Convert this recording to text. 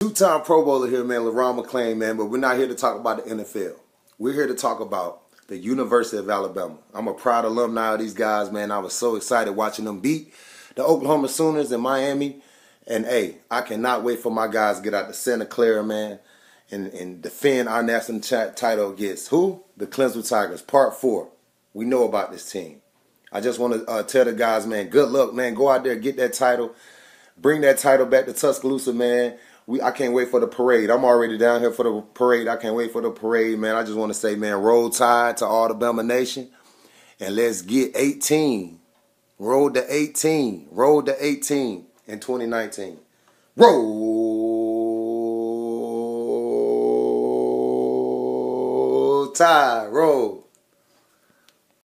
Two-time Pro Bowler here, man, LeRon McClain, man, but we're not here to talk about the NFL. We're here to talk about the University of Alabama. I'm a proud alumni of these guys, man. I was so excited watching them beat the Oklahoma Sooners in Miami. And hey, I cannot wait for my guys to get out to Santa Clara, man, and, and defend our national title against who? The Clemson Tigers, part four. We know about this team. I just want to uh, tell the guys, man, good luck, man. Go out there, get that title. Bring that title back to Tuscaloosa, man. We, I can't wait for the parade. I'm already down here for the parade. I can't wait for the parade, man. I just want to say, man, roll tide to all the Bama Nation. And let's get 18. Roll to 18. Roll to 18 in 2019. Roll tide. Roll.